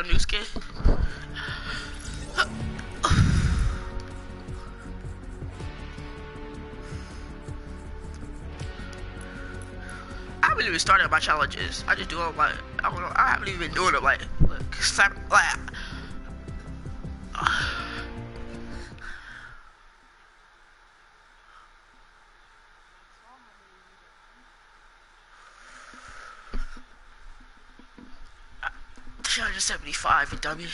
a new skin. I haven't even started my challenges. I just do them like I don't know. I haven't even doing them like like, like Three hundred seventy-five,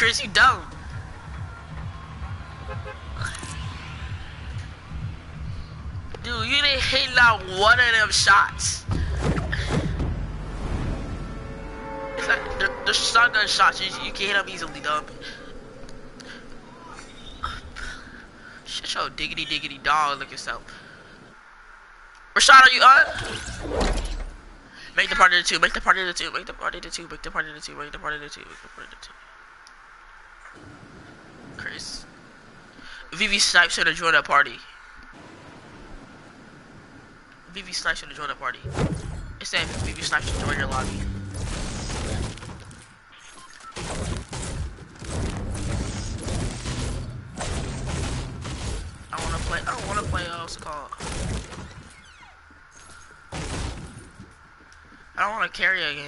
Chris. You dumb. Dude, you didn't hit not one of them shots. It's like the, shotgun shots, you, you can hit them easily, dumb. Shut your diggity diggity dog look yourself. Rashad, are you on? Make the party the two, make the party of the two, make the party the two, make the party the two, make the party the two, make the party the two. Chris. VV Snipes should have joined that party. VV Snipes should have joined that party. It said VV Snipes should join your lobby. I wanna play, I don't wanna play, uh, what's it called? I don't want to carry again.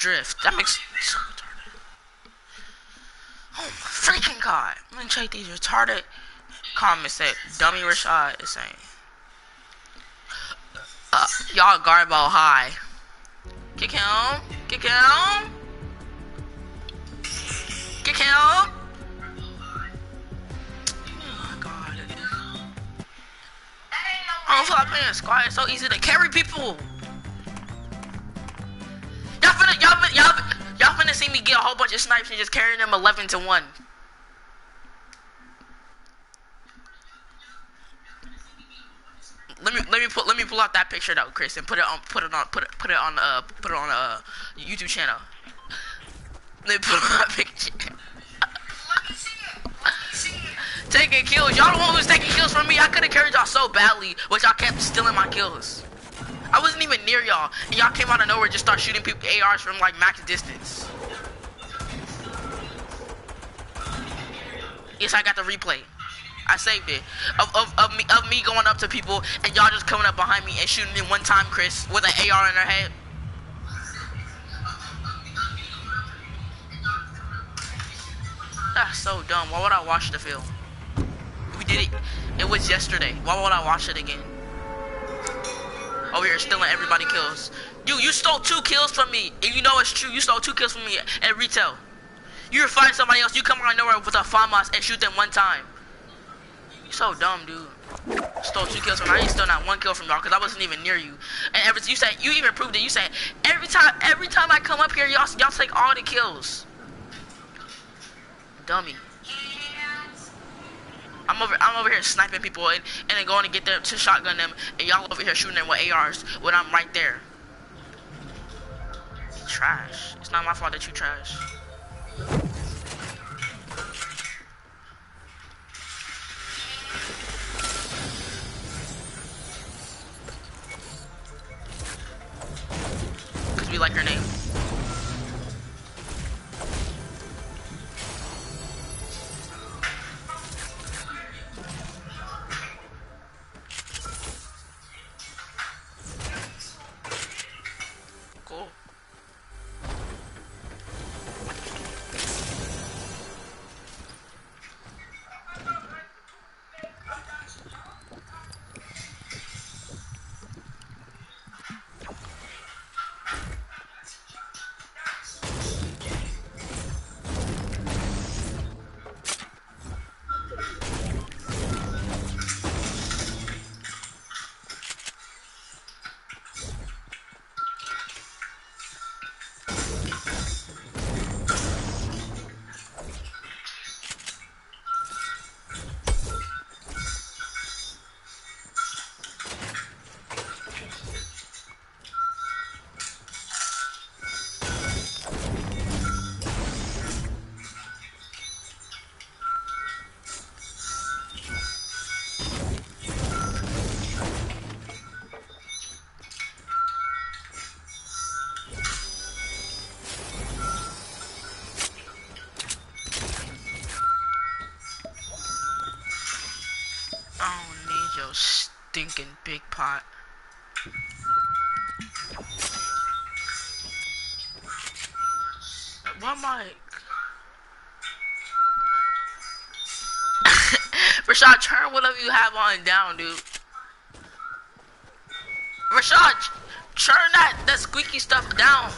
Drift. That makes so retarded. Oh my freaking god! Let me check these retarded comments that Dummy Rashad is saying. Uh, y'all Garbo high. Kick him. Kick him. Kick him. Oh my god. I don't feel like playing squad. It's so easy to carry people. Y'all finna, y'all, fin- y'all, fin- y'all finna see me get a whole bunch of snipes and just carrying them 11 to 1. let me let me put let me pull out that picture though, Chris, and put it on put it on put it put it on uh put it on uh YouTube channel. Let me put on that picture. taking kills. Y'all the one who's taking kills from me. I could have carried y'all so badly, but y'all kept stealing my kills. I wasn't even near y'all, and y'all came out of nowhere just start shooting people ARs from like max distance. Yes, I got the replay. I saved it. Of, of, of me of me going up to people and y'all just coming up behind me and shooting me one time, Chris, with an AR in her head. That's so dumb. Why would I watch the film? We did it. It was yesterday. Why would I watch it again? Over here stealing everybody kills. Dude, you stole two kills from me. And you know it's true. You stole two kills from me at retail. You fighting somebody else. You come out of nowhere with a FAMAS and shoot them one time. You so dumb, dude. Stole two kills from me. I ain't still not one kill from y'all because I wasn't even near you. And every you said you even proved it. You said every time every time I come up here, y'all y'all take all the kills. Dummy. I'm over I'm over here sniping people and, and then going to get them to shotgun them and y'all over here shooting them with ARs when I'm right there. Trash. It's not my fault that you trash. Cause we like her name. Stinking big pot. What mic? Rashad, turn whatever you have on down, dude. Rashad, turn that, that squeaky stuff down.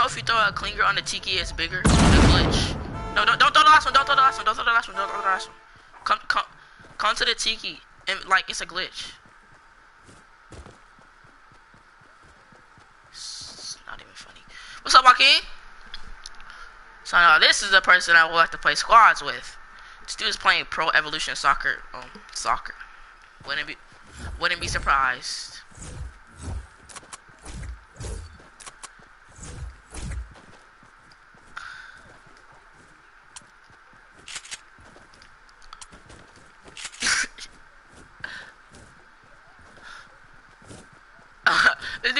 Know if you throw a clinger on the tiki, it's bigger? The glitch. No, don't don't throw the last one. Don't throw the last one. Don't throw the last one. Don't throw the last one. Come come come to the tiki and like it's a glitch. It's not even funny. What's up, Joaquin? So now this is the person I would like to play squads with. This dude is playing Pro Evolution Soccer. Um, soccer. Wouldn't be wouldn't be surprised.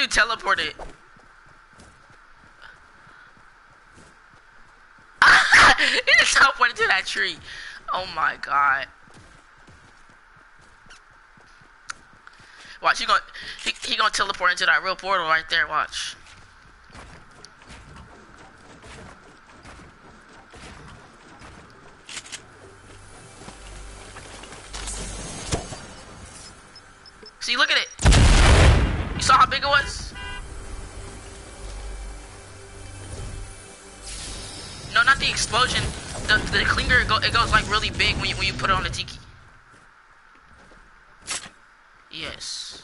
dude teleported. he just teleported to that tree. Oh my god. Watch, he gonna he, he gonna teleport into that real portal right there. Watch. See, look at it. You saw how big it was? No, not the explosion. The the clinger it, go, it goes like really big when you when you put it on the tiki. Yes.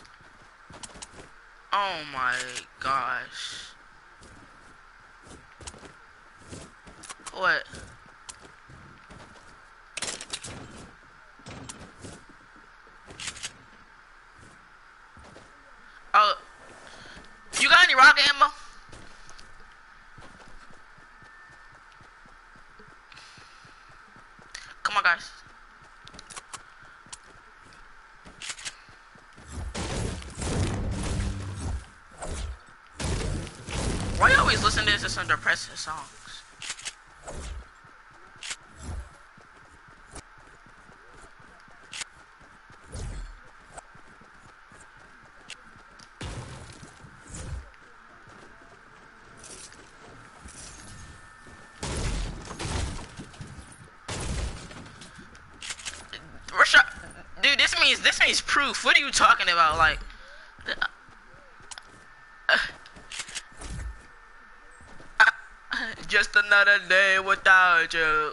Oh my gosh. What? Oh, you got any rocket ammo? Come on, guys. Why you always listen to this under depressing songs? Rashad, dude, this means this means proof. What are you talking about? Like, uh, uh, just another day without you.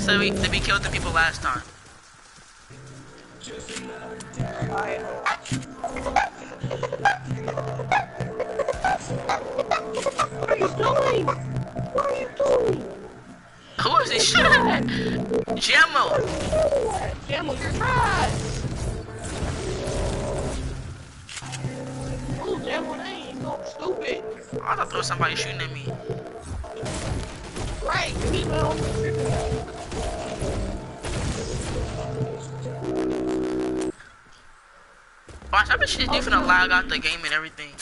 In the same place that we that we killed the people last time. What are you doing? What are you doing? Who is he shooting at? Gemmo. Jamel, you're trash. Jamel, they ain't so stupid. I thought there was somebody shooting at me. Right, you know. Watch, I bet she's oh. finna lag out the game and everything.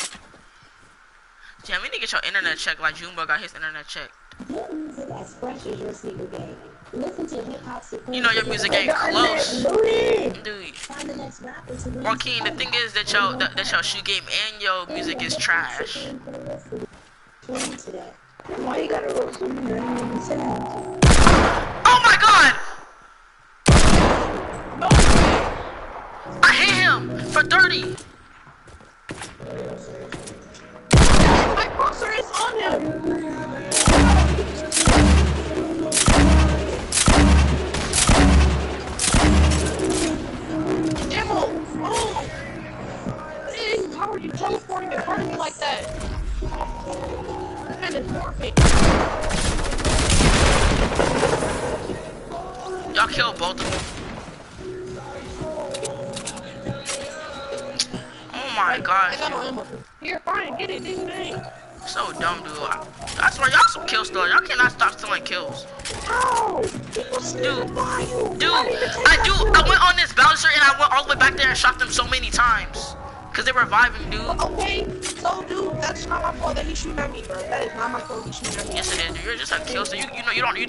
Damn, we need to get your internet checked like Jumbo got his internet checked. Your music expresses your secret game. Listen to hip hop. You know your music ain't close. Dude. Find the next rapper to release Joaquin, the thing is that your that, that your shoe game and your music is trash. Tune into that. Why you gotta roast me? I didn't even say anything. Oh my god! I hit him for 30.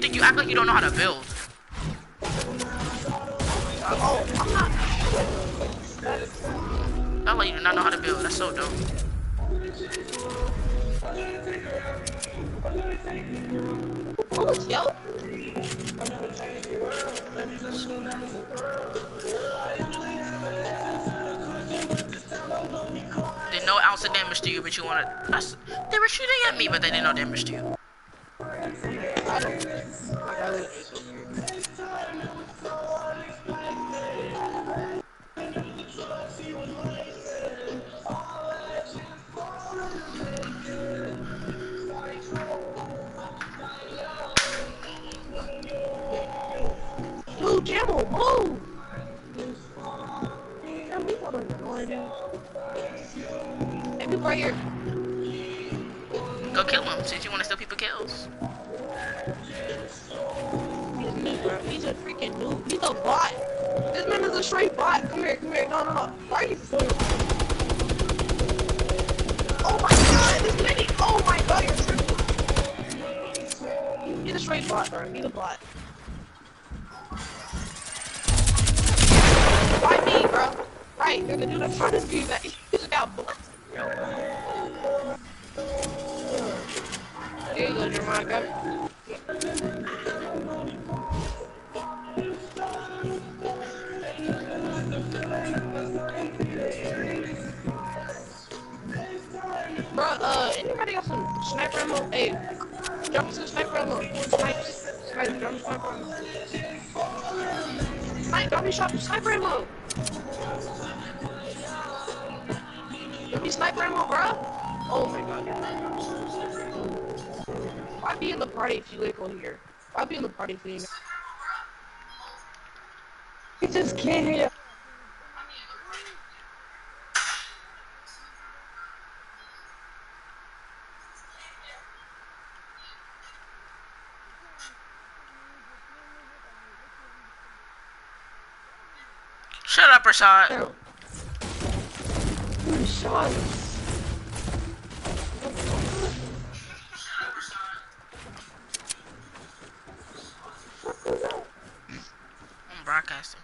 You, think you act like you don't know how to build. Straight bot. Come here, come here. No, no, no. So... Oh my god, this lady. Oh my god, you're tripping. He's a straight bot, bro. He's a bot. Why me, bro? Right, you're the dude in front of you that Shut up, Rashad. Yo, shot? I'm broadcasting.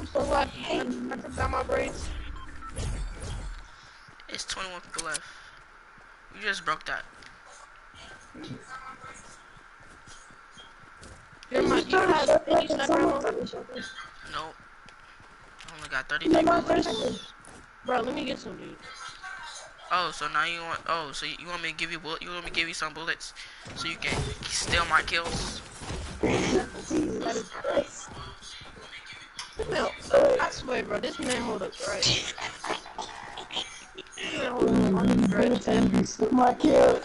I'm so glad I took down my braids. It's 21 people left. You just broke that. You're my, you have any sniper ammo? Nope. I only got 33 No, no, bullets. Bro, let me get some, dude. Oh, so now you want? Oh, so you want me to give you bullet? You want me to give you some bullets so you can steal my kills? No, I swear, bro, this man hold up right. This man hold up on the stretch. Took my kill.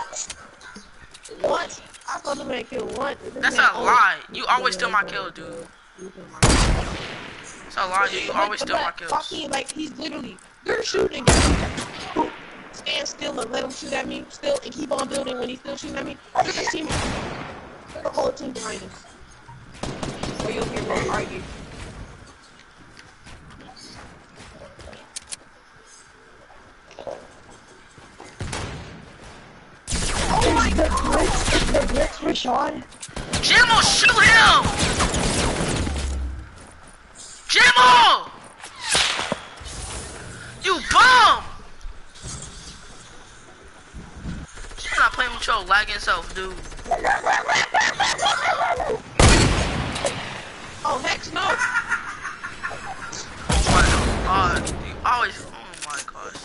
What? I thought the man killed one. That's a lie. You always steal my kill, dude. Lie. You always steal my kills. Fucking, like, he's literally, you're shooting. Stand still and let him shoot at me, still, and keep on building when he's still shooting at me. There's a team, there's a whole team behind us. Or you'll hear them argue. Oh my The god! glitch, the glitch for Sean. Jimmel, shoot him! Jimmel! You bum! Not playing with your lagging self, dude. Oh, heck no! Oh my god. You always. Oh my gosh.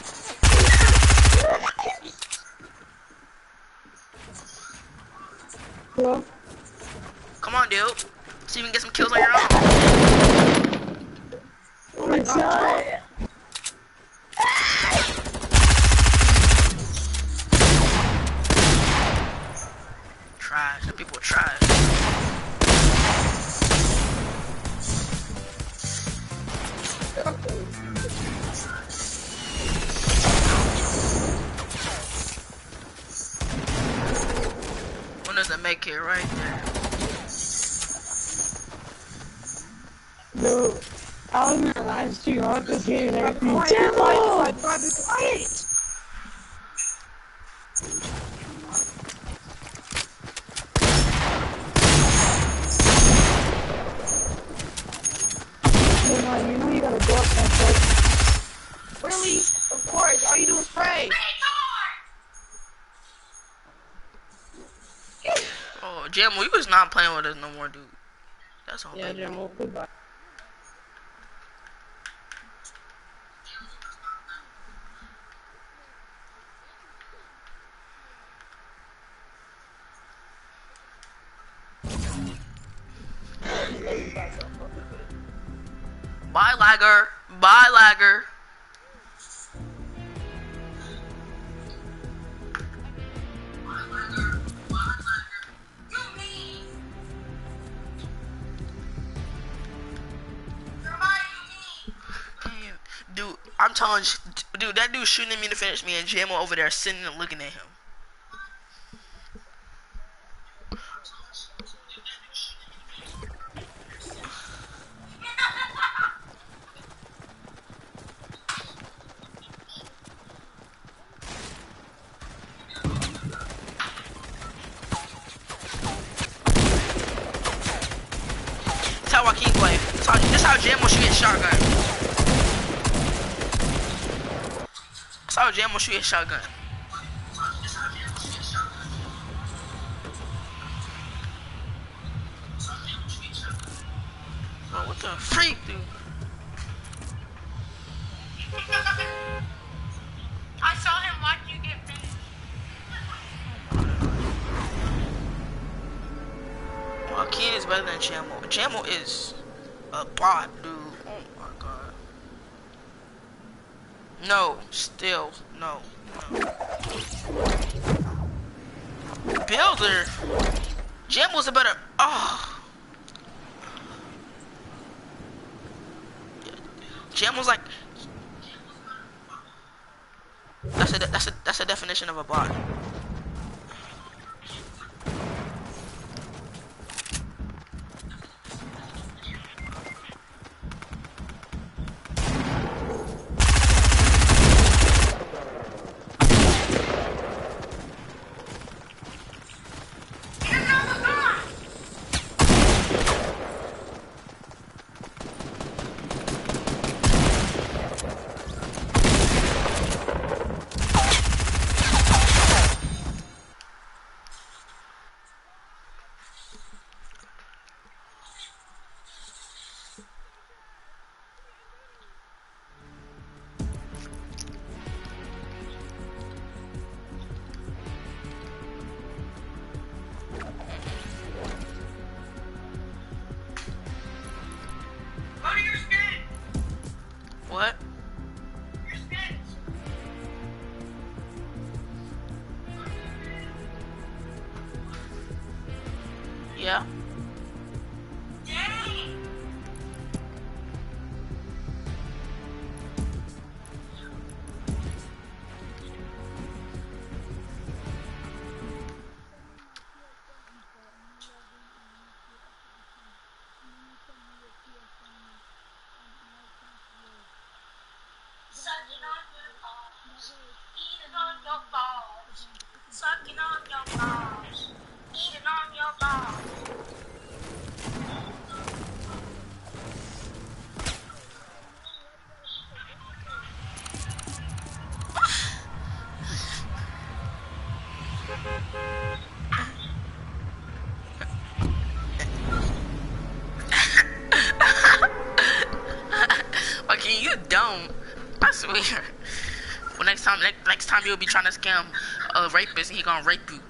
Hello? Come on, dude. See if you can get some kills on your own. It's not. People trash. One does a make it right there. No. All my life she to Quiet! Gotta. Really? Of course, all you do oh, is! Oh, you was not playing with us no more, dude. That's all. Yeah, Jamal, goodbye. lagger. Bye, lagger. Dude, I'm telling you, dude, that dude shooting at me to finish me and Jamo over there sitting and looking at him. shotgun. Eating on your balls. Sucking on your balls. Eating on next time you'll be trying to scam a rapist and he gonna rape you.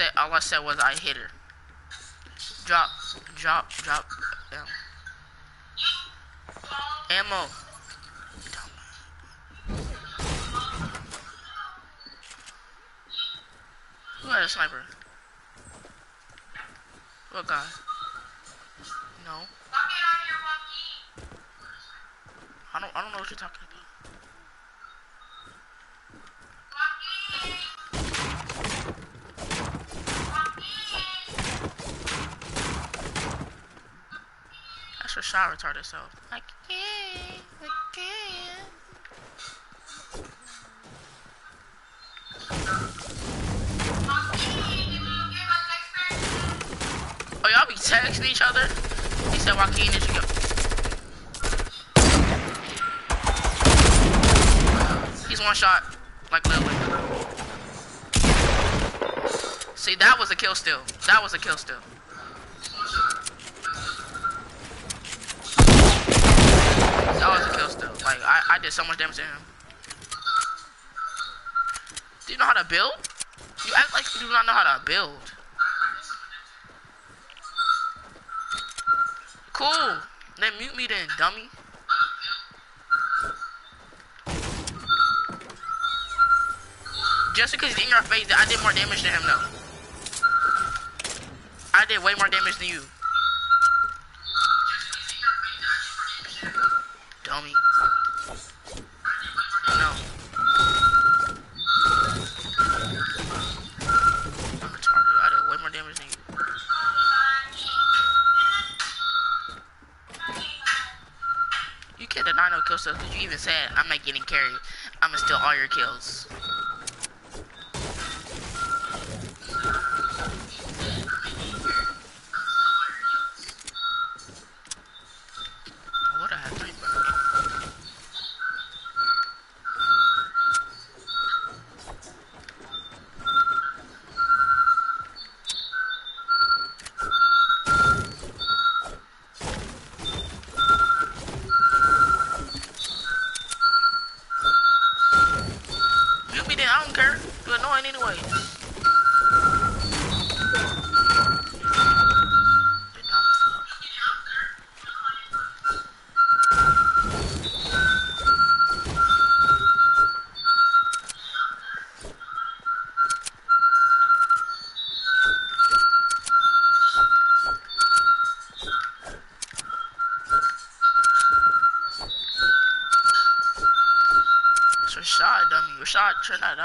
Said, all I said was I hit her. Drop, drop, drop. Ammo. Who had a sniper? What guy? No. I don't. I don't know what you're talking about. That's her shot retarded self. I can't. I. Oh, y'all be texting each other? He said, Joaquin, did you go? He's one shot, like literally. See, that was a kill still. That was a kill still. That was a kill still. Like, I, I did so much damage to him. Do you know how to build? You act like you do not know how to build. Cool. Then mute me then, dummy. Just because he's in your face, I did more damage to him though. I did way more damage than you. Dummy. Even said I'm not getting carried. I'ma steal all your kills. Turn that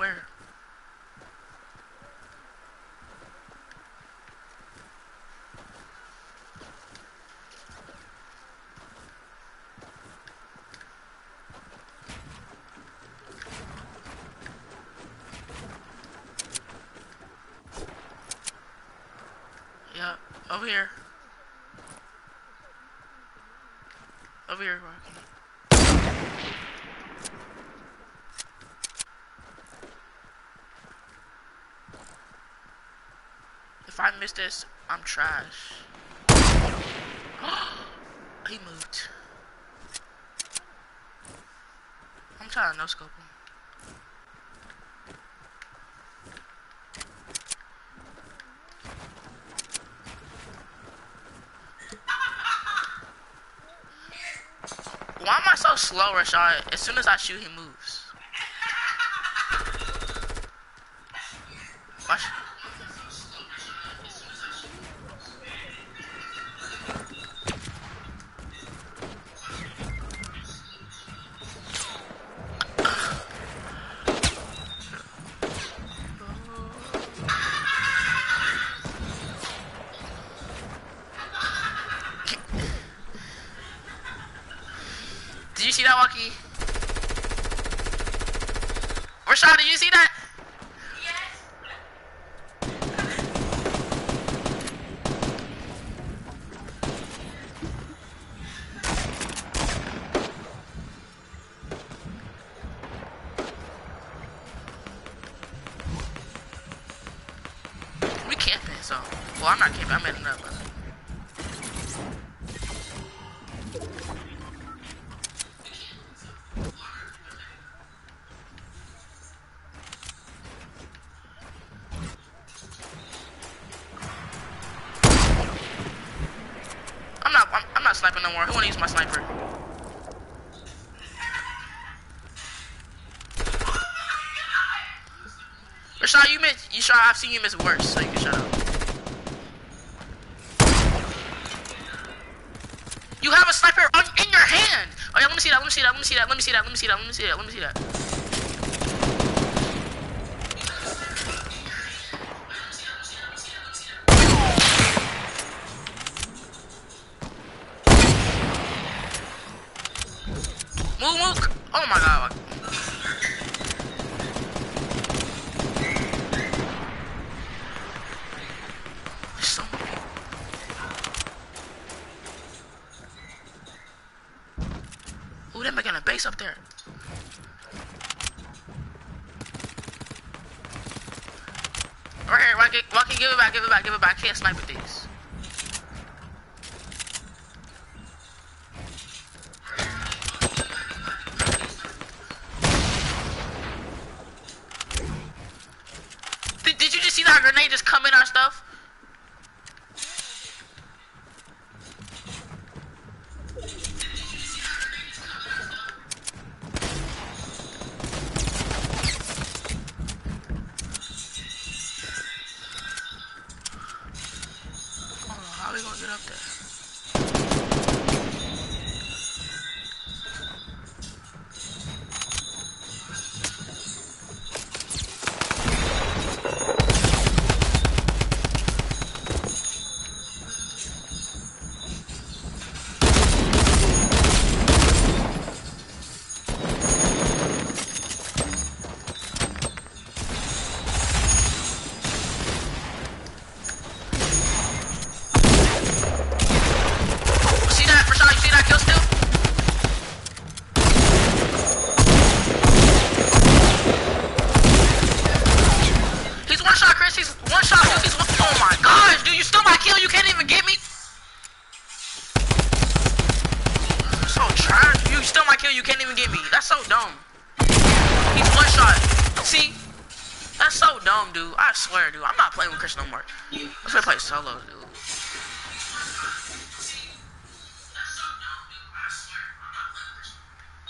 Where? Yeah, over here. Over here, If I miss this, I'm trash. he moved. I'm trying to no scope him. Why am I so slow, Rashad? As soon as I shoot, he moves. Sniping no more. Who wanna use my sniper? Rashad, you miss. You sure I've seen you miss worse, so you can shut up. You have a sniper on, in your hand. Oh yeah, let me see that. Let me see that. Let me see that. Let me see that. Let me see that. Let me see that. Let me see that.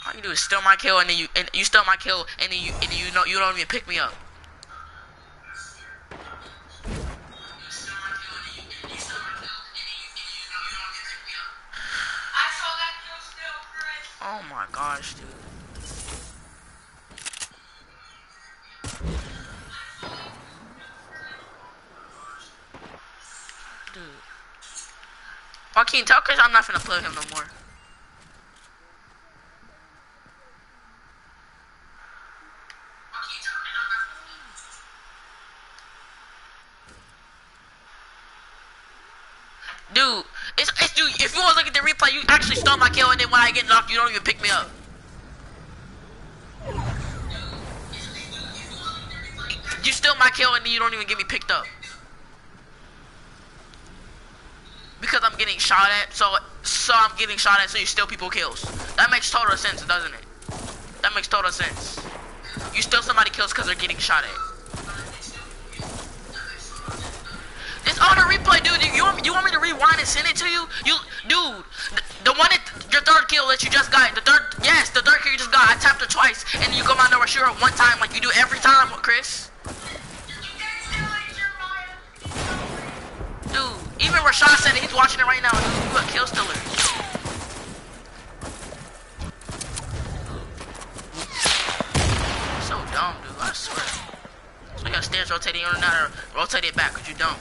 All you do is steal my kill, and then you and you steal my kill, and then you and you know you don't even pick me up. Oh my gosh, dude. Joaquin, tell Chris I'm not gonna play him no more. Dude, it's, it's dude, if you want to look at the replay, you actually stole my kill and then when I get knocked, you don't even pick me up. You steal my kill and then you don't even get me picked up. Because I'm getting shot at, so so I'm getting shot at, so you steal people kills. That makes total sense, doesn't it? That makes total sense. You steal somebody kills because they're getting shot at. It's on the replay, dude. You want, you want me to rewind and send it to you? You, dude, the, the one that your third kill that you just got, the third, yes, the third kill you just got. I tapped her twice, and you go my number sure one time like you do every time, Chris. Even Rashad said. He's watching it right now. You a kill stealer. So dumb, dude. I swear. So you got stairs rotating on and out or rotate it back, cause you don't.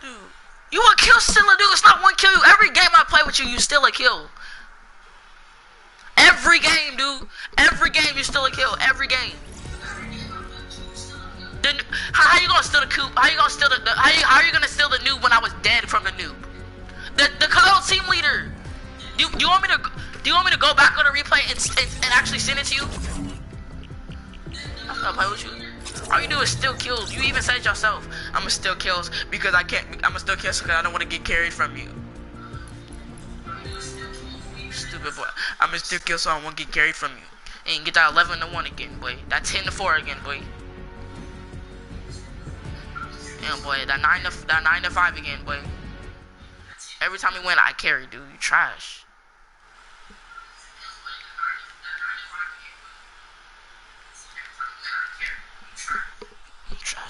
Dude, you a kill stealer, dude. It's not one kill. Every game I play with you, you still a kill. Every game, dude. Every game you still a kill. Every game. Then how, how you gonna steal the coop? How you gonna steal the, the how, you, how are you gonna steal the noob when I was dead from the noob? The the cold team leader. Do, do you want me to do you want me to go back on the replay and and, and actually send it to you? I'm gonna play with you. All you do is steal kills. You even said it yourself. I'ma steal kills because I can't. I'ma steal kills because I don't want to get carried from you. Stupid boy. I'ma steal kills so I won't get carried from you. And get that 11 to 1 again, boy. That 10 to 4 again, boy. Damn, boy. That 9 to that 9 to 5 again, boy. Every time you win, I carry, dude. You trash.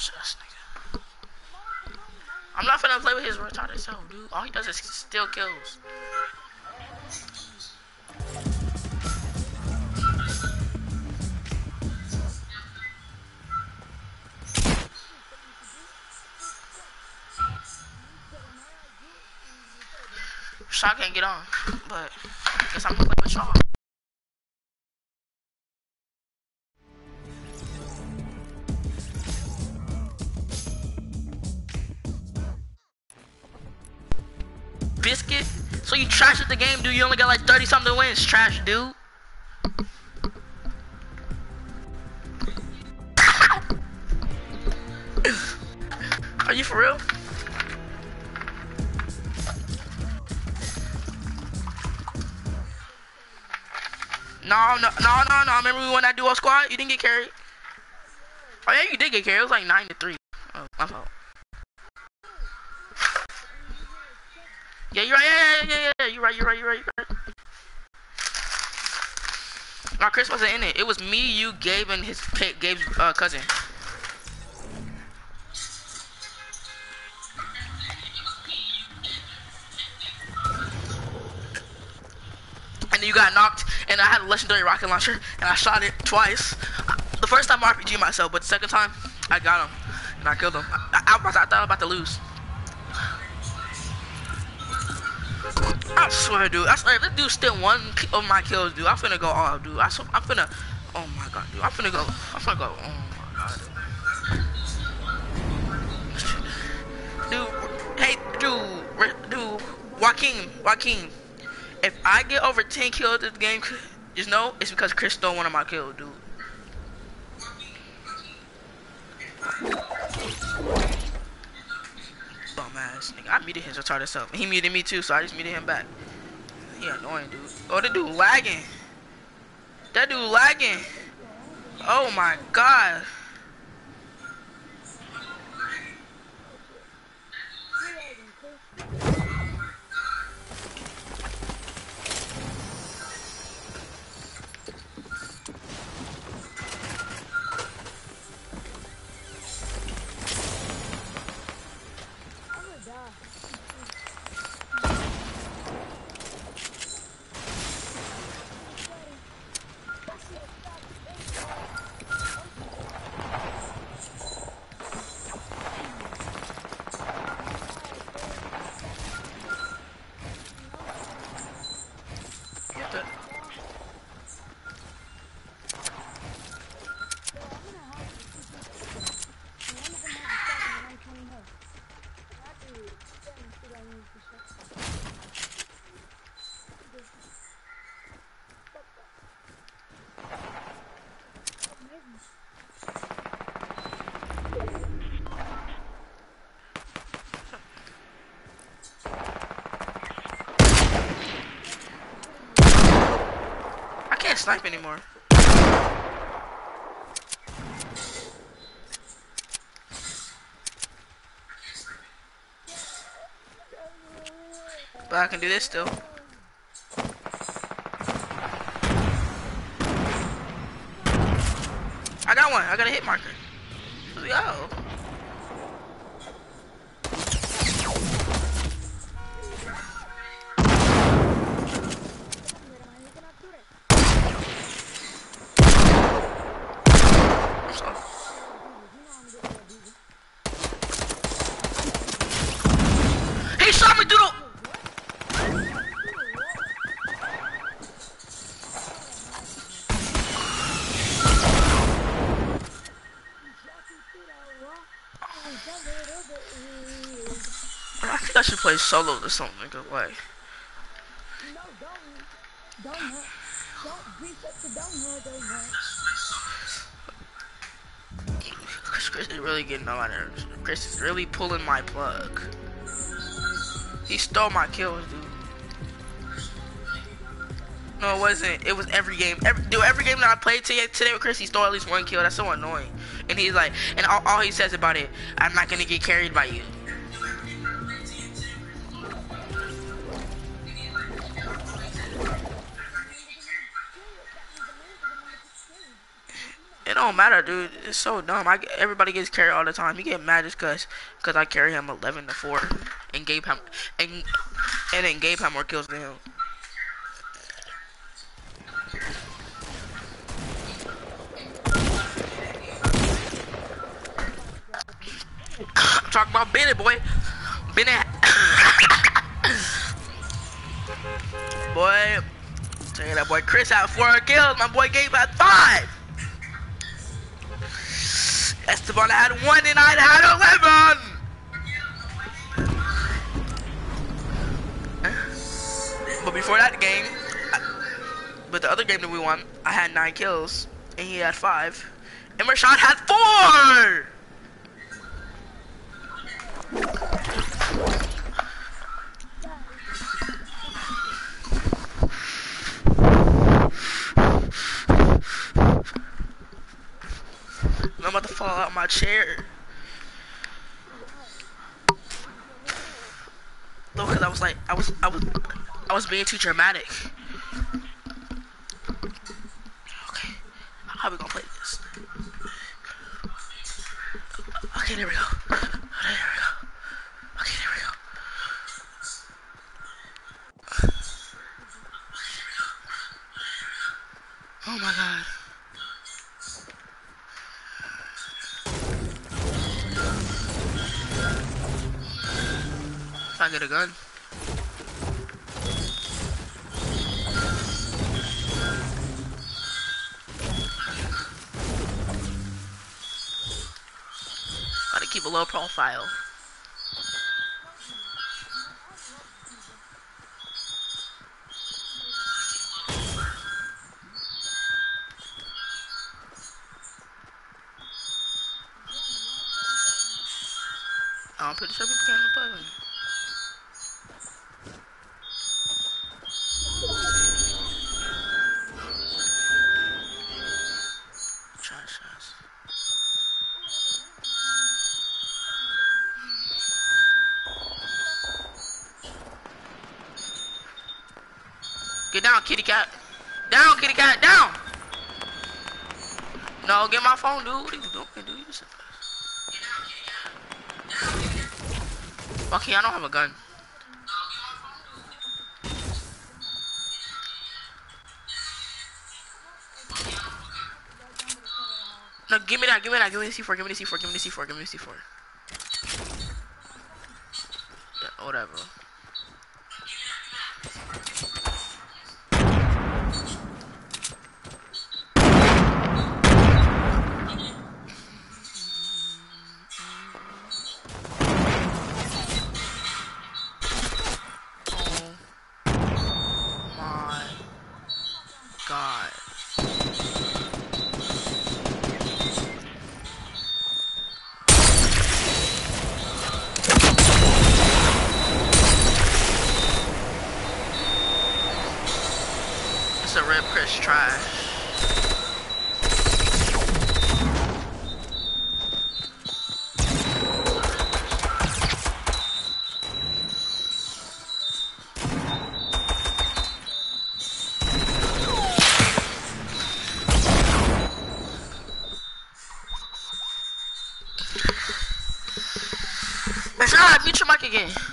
Trash ass nigga. I'm not finna play with his retarded self, dude. All he does is steal kills. Shaw can't get on, but I guess I'm gonna play with Shaw. Biscuit. So you trash at the game, dude. You only got like 30 something wins. Trash, dude. Are you for real? No, no, no, no, no. I remember we won that duo squad? You didn't get carried. Oh yeah, you did get carried. It was like nine to three. Oh, my fault. Yeah, you're right. Yeah, yeah, yeah, yeah. You're right. You're right. You're right. You're right. No, Chris wasn't in it. It was me, you, Gabe, and his Gabe's uh, cousin. And you got knocked, and I had a legendary rocket launcher, and I shot it twice. The first time I RPG myself, but the second time I got him, and I killed him. I, I, I thought I was about to lose. I swear, dude. I swear, this dude still one of my kills, dude. I'm finna go all, dude. I swear, I'm finna. Oh my god, dude. I'm finna go. I'm finna go. Oh my god. Dude, hey, dude, dude, Joaquin, Joaquin. If I get over 10 kills this game, just know it's because Chris stole one of my kills, dude. Bum ass nigga. I muted his retarded self. He muted me too, so I just muted him back. He annoying, dude. Oh, that dude lagging. That dude lagging. Oh my god. Get the- I can't snipe anymore. But I can do this still. I got one. I got a hit marker. Yo. Play solo or something. Like, No, don't. Don't. Don't don't don't. Chris, is really getting on my. Chris is really pulling my plug. He stole my kills, dude. No, it wasn't. It was every game. Every, dude, every game that I played today, today with Chris, he stole at least one kill. That's so annoying. And he's like, and all, all he says about it, I'm not gonna get carried by you. Don't matter, dude. It's so dumb. I everybody gets carried all the time. You get mad just cause, cause I carry him 11 to four, and Gabe had, and and then Gabe had more kills than him. I'm talking about Bennett, boy. Bennett. boy, tell you that boy Chris had four kills. My boy Gabe had five. Esteban had one and I had 11. But before that game, I, but the other game that we won, I had nine kills and he had five. And Rashad had four! Fall out my chair. No, cause I was like, I was, I was, I was being too dramatic. Okay, how we gonna play this? Okay, there we go. Okay, there we go. Okay, there we go. Oh my god. I get a gun. Gotta keep a low profile. I'm pretty sure people can't play get my phone, dude. What are you doing, dude? You sit I don't have a gun. No, give me that, give me that, give me the C4, give me the C4, give me the C4, give me the C4. Yeah, whatever. Your mic again.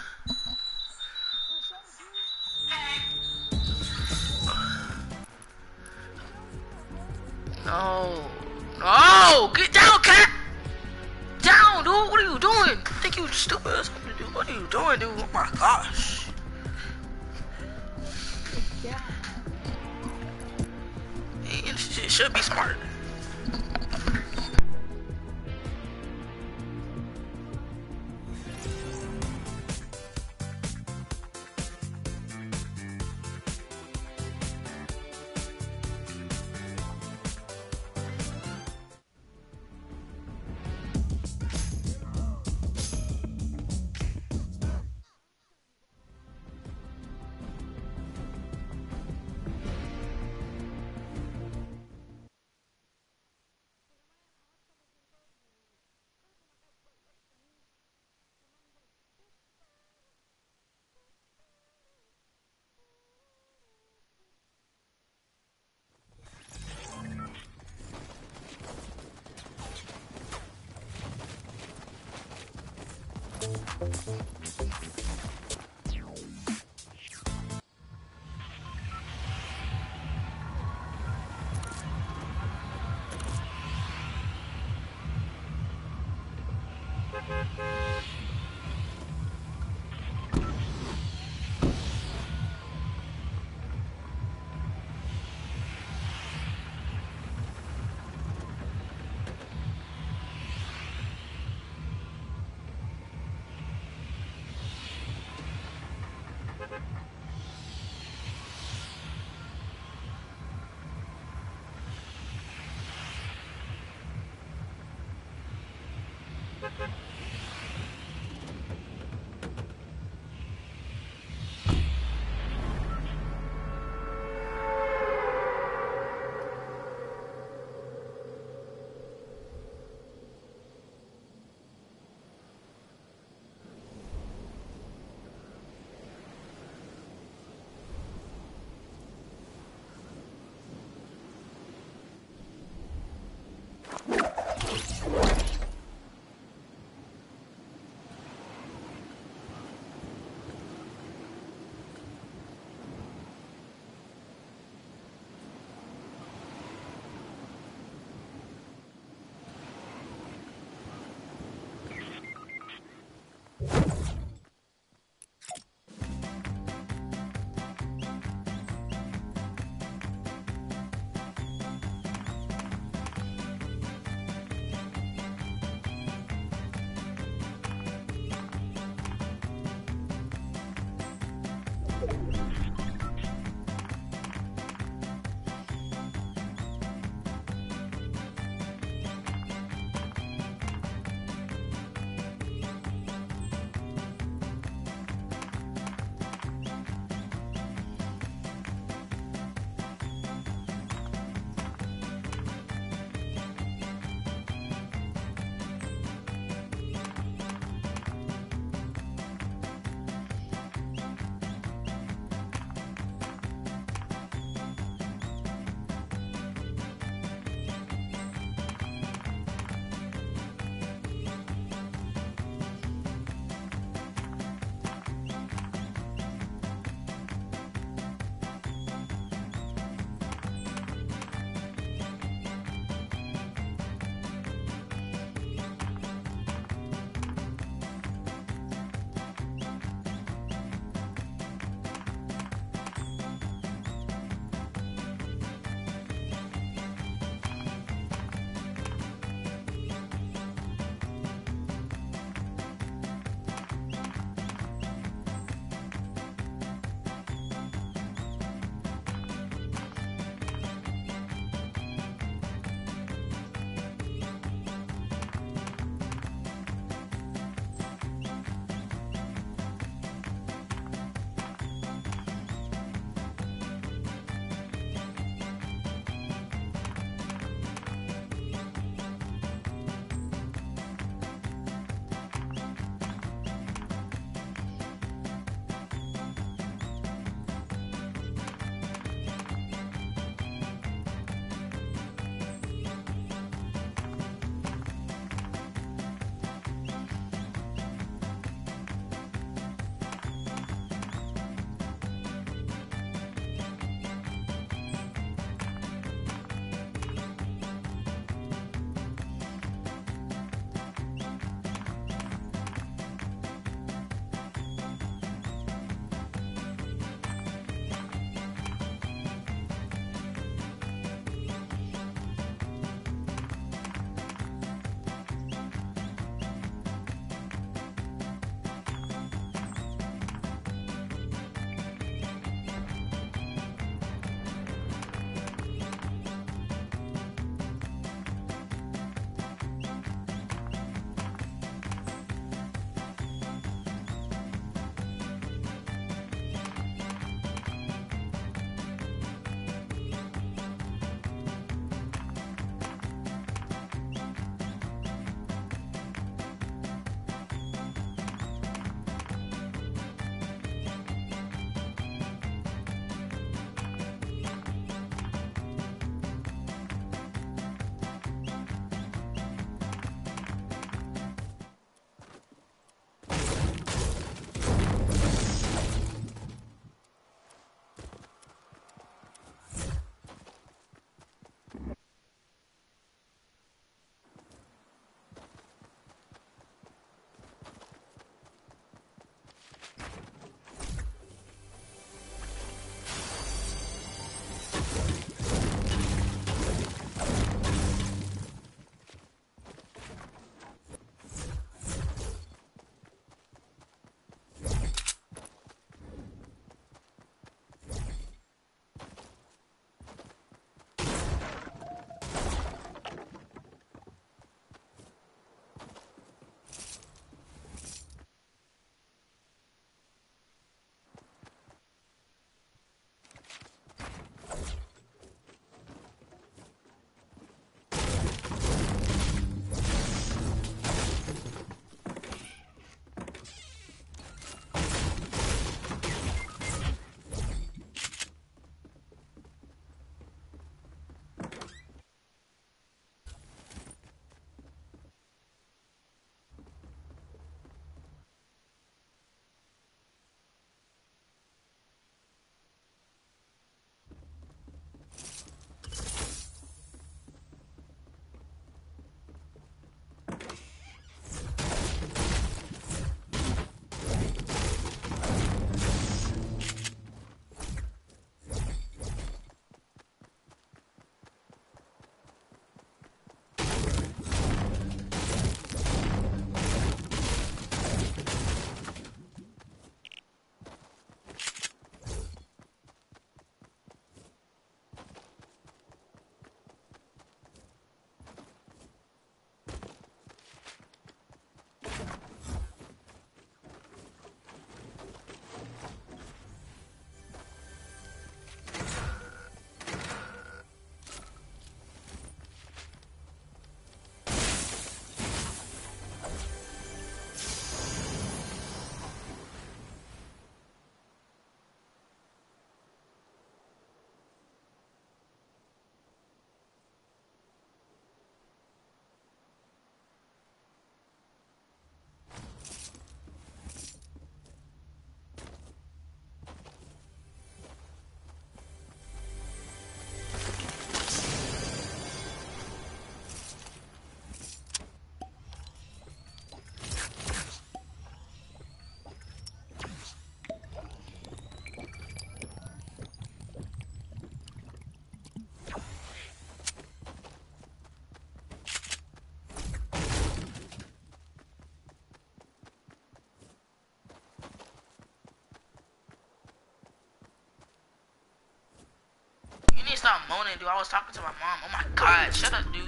Stop moaning, dude. I was talking to my mom. Oh my god, shut up, dude.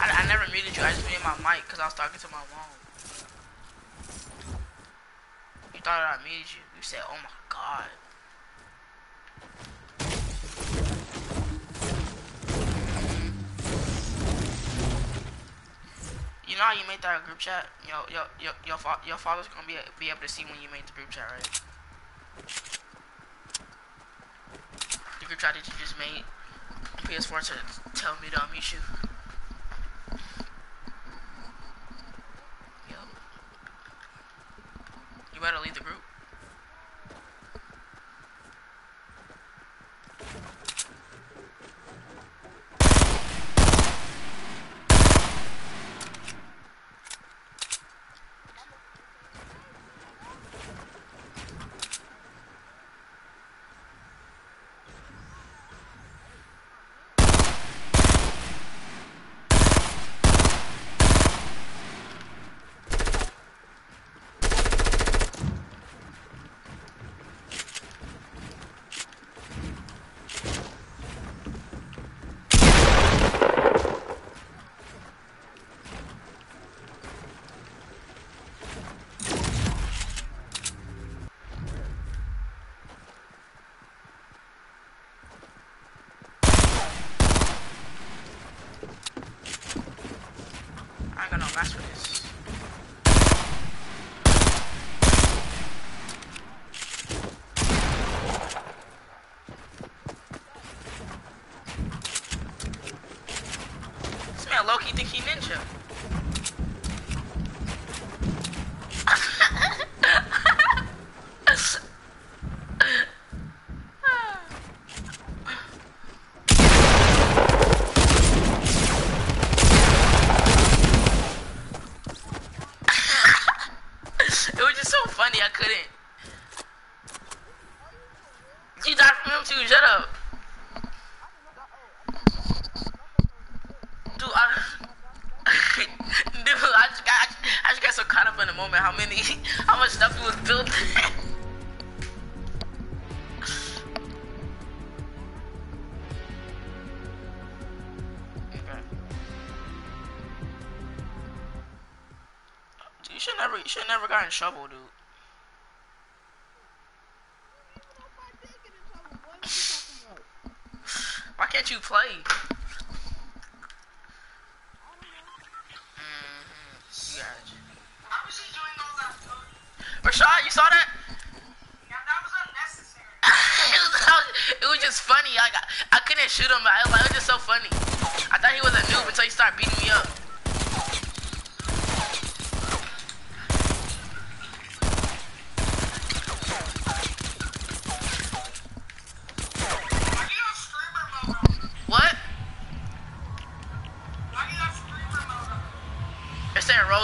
I, I never muted you. I just muted my mic because I was talking to my mom. You thought I muted you. You said, oh my god. Know how you made that group chat? Yo, yo, yo, your, fa your father's gonna be, be able to see when you made the group chat, right? The group chat that you just made on PS4 to tell me to unmute you. In trouble,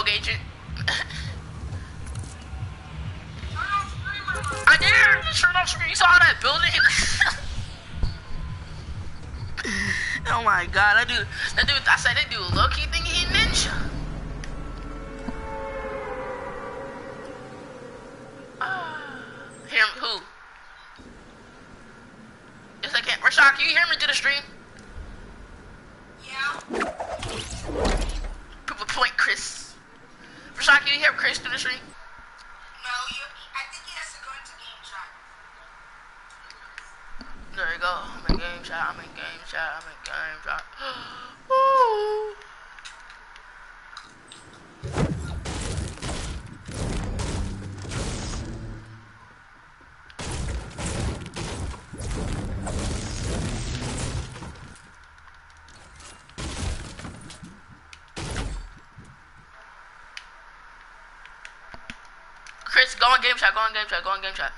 rogue agent. I did. Turn off screen. You saw that building? oh my god, that dude, that dude, I said that dude low key think he ninja. Ah, Him who? Yes, I can. Rashad, can you hear me through the stream? Yeah. Proof of point, Chris. Rashad, can you hear Chris through the stream? No, you. I think he has to go into game chat. There you go. I'm in game chat. I'm in game chat. I'm in game chat. Ooh. Chris, go on game chat. Go on game chat.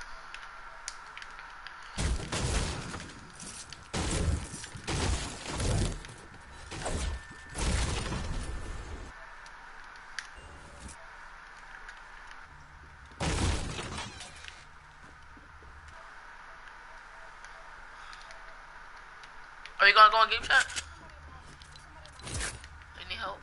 Are you gonna go on game chat? Any help?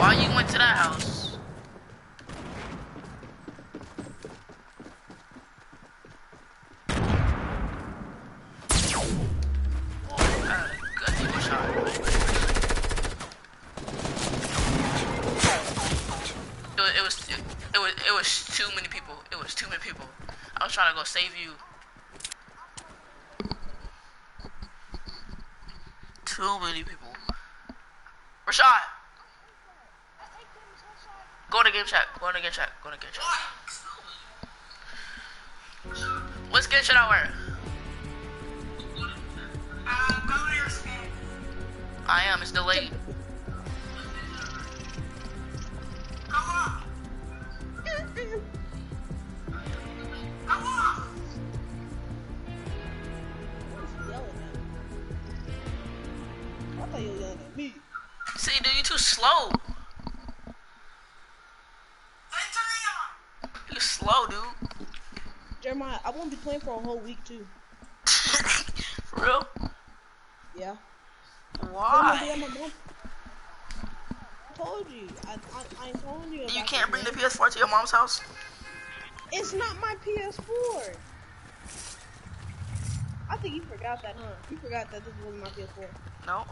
Why you went to that house? Uh, good people shot. It was, it was it was it was too many people. It was too many people. I was trying to go save you. Too many people. Rashad. Go to game chat. Go to game chat. Go to game chat. What skin should I wear? I am. It's delayed. Slow. You slow, dude. Jeremiah, I won't be playing for a whole week too. For real? Yeah. Why? I'm. I told you. I, I, I told you. You can't bring the. PS4 to your mom's house? It's not my PS4. I think you forgot that, huh? You forgot that this wasn't my PS4. No.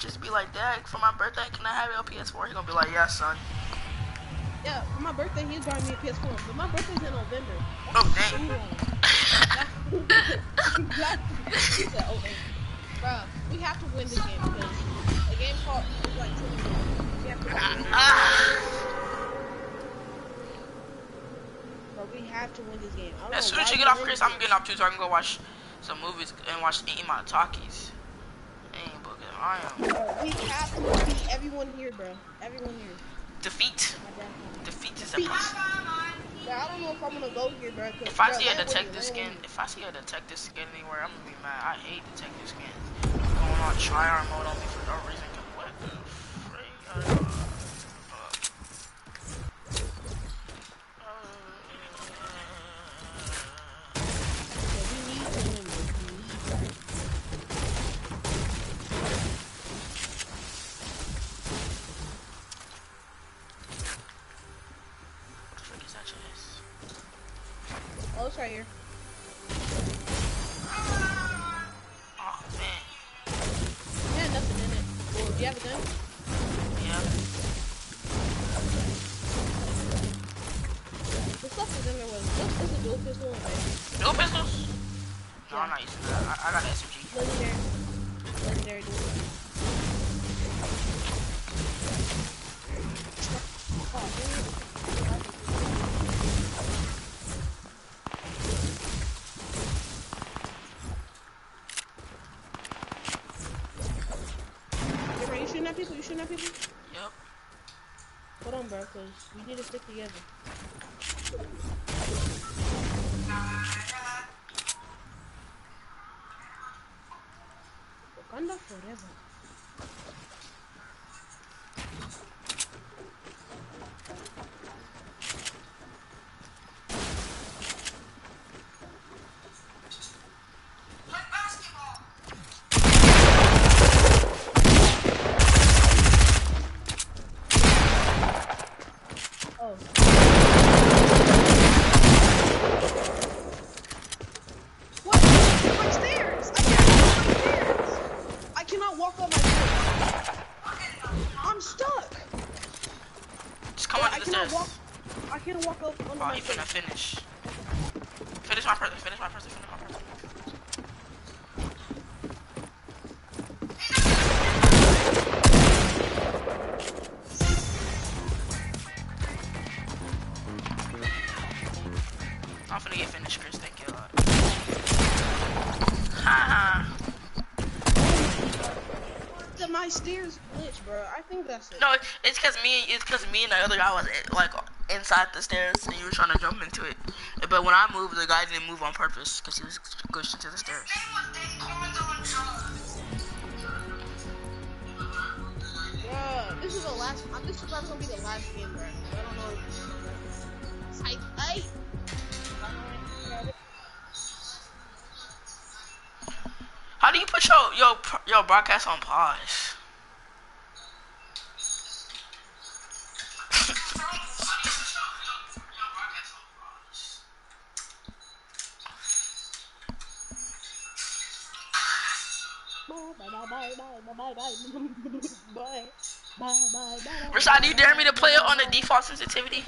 Just be like, Dad, for my birthday, can I have your PS4? He gonna be like, yeah, son. Yeah, for my birthday, he's buying me a PS4. But my birthday's in November. Oh, dang. he said, oh, dang. Bruh, we have to win this game because the game called is like 20 minutes. We have to win this game. Ah. We have to win this game. I don't As soon as you get off Chris, I'm getting off too, so I can go watch some movies and watch eat my Takis. I am. Bro, we have to beat everyone here, bro. Everyone here. Defeat. Defeat is a Bro, I don't know if I'm gonna go here, bro. If I bro, see a land with me, detective skin, if I see a detective skin anywhere, I'm gonna be mad. I hate detective skins. Going on tryhard mode on me for no reason. What the freak? Not using that. I, I got an SMG. legendary. Legendary. Dude. Hey, bro, you shooting at people? You shooting at people? Yep. Hold on, bro, cause we need to stick together. I think that's it. No, it's cause me. It's cause me and the other guy was like inside the stairs, and you were trying to jump into it. But when I moved, the guy didn't move on purpose, cause he was pushed into the stairs. They was they corns on drugs. Bruh, this is the last. This is probably gonna be the last game, bro. I don't know. If I, I. How do you put your your your broadcast on pause? Bye, bye, bye, bye, you dare me to play it on the default sensitivity?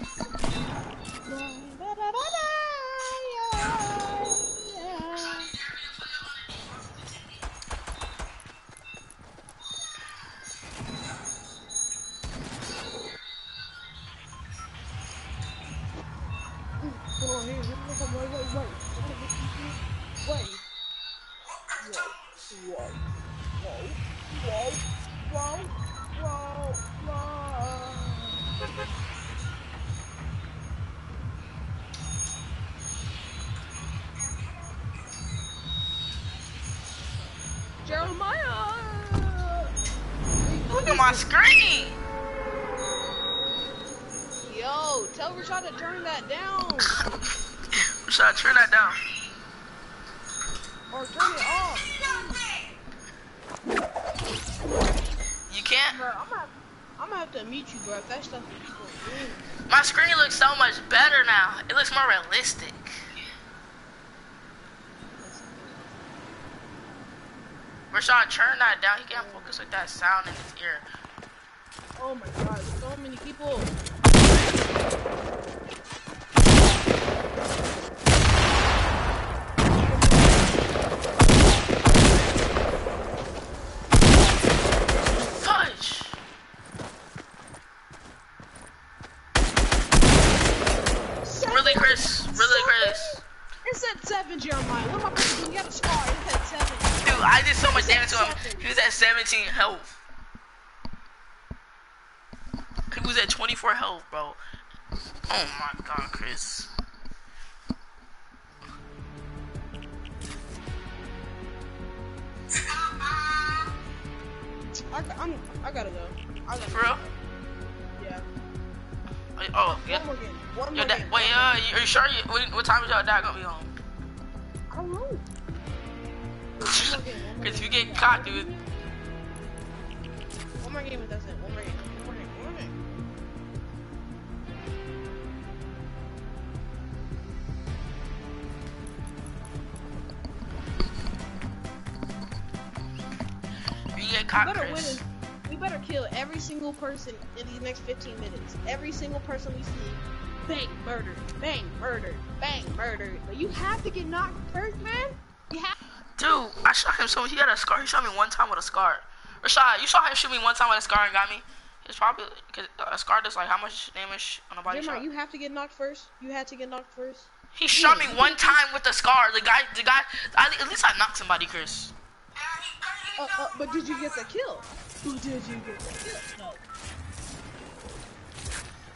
Focus with that sound in his ear. Oh my god, so many people. 13 health. He was at 24 health, bro. Oh my god, Chris. I, I'm, I gotta go. I gotta For real? Go. Yeah. Oh, yeah. One more game. One more game. Wait, uh, are you sure? You, what, what time is your dad gonna be home? I don't know. Because if you get caught, dude, one more game and that's it. One more game. One more game. One more game. We better win. We better kill every single person in these next 15 minutes. Every single person we see, bang, murdered, bang, murdered, bang, murdered. But you have to get knocked first, man. You have. Dude, I shot him so he had a scar. He shot me one time with a scar. Rashad, you saw him shoot me one time with a scar and got me. It's probably because a scar does like how much damage on a body Jeremiah, shot. you have to get knocked first. You had to get knocked first. He shot me one time with a scar. The guy, the guy. I, at least I knocked somebody, Chris. Uh, uh, but did you get the kill? Who did you get the kill? No.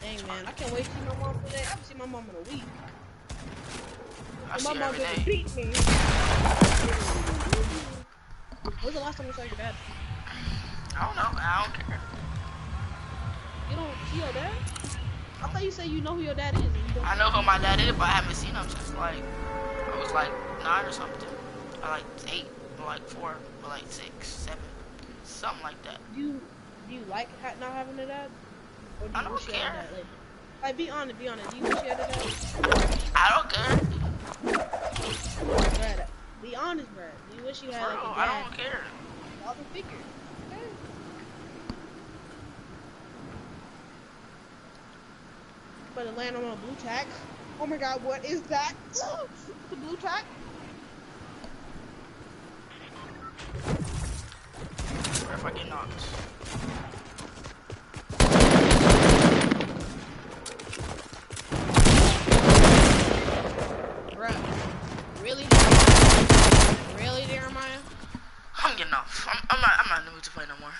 Dang man, I can't wait to see my mom today. I haven't seen my mom in a week. I my mom just beat me. When was the last time you saw your dad? I don't know. I don't care. You don't see your dad? I thought you said you know who your dad is. You. I know who my dad is, but I haven't seen him since like I was like nine or something, or like eight, or like four, or like six, seven, something like that. Do you do you like ha- not having a dad? Or do I don't wish you had a care. dad later? Like, be honest, be honest. Do you wish you had a dad? I don't care. Brad, be honest, Brad. Do you wish you had Bro, like a dad? I don't care. Father figure. Okay. But it land on a blue tack. Oh my god, what is that? the blue tack? What if I get knocked? Bruh. Really? Really, Jeremiah? I'm getting off. I'm, I'm not. I'm not in the mood to play no more.